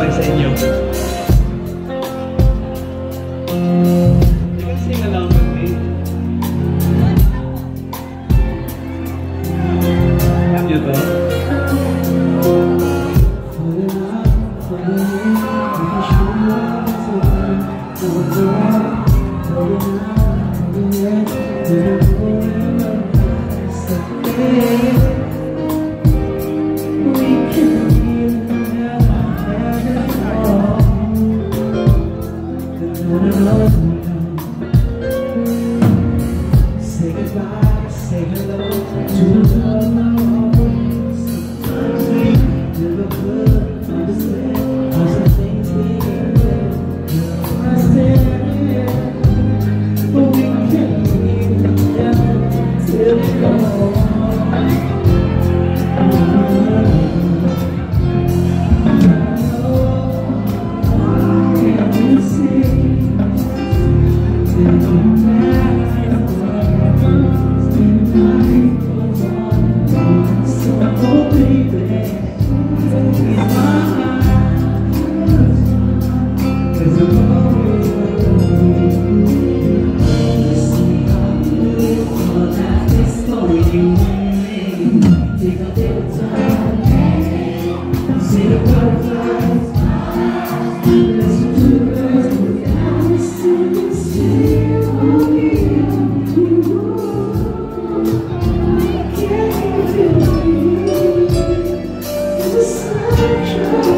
place in you. 是。